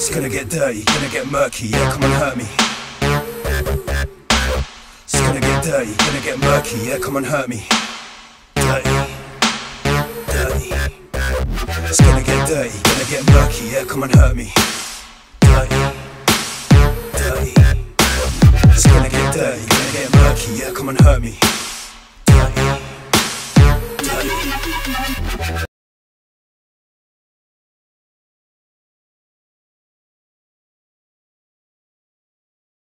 It's gonna get dirty, gonna get murky, yeah, come and hurt me. It's gonna get dirty, gonna get murky, yeah, come and hurt me. Dirty, dirty. It's gonna get dirty, gonna get murky, yeah, come and hurt me. Dirty, dirty. It's gonna get dirty, gonna get murky, yeah, come and hurt me. Dirty, dirty.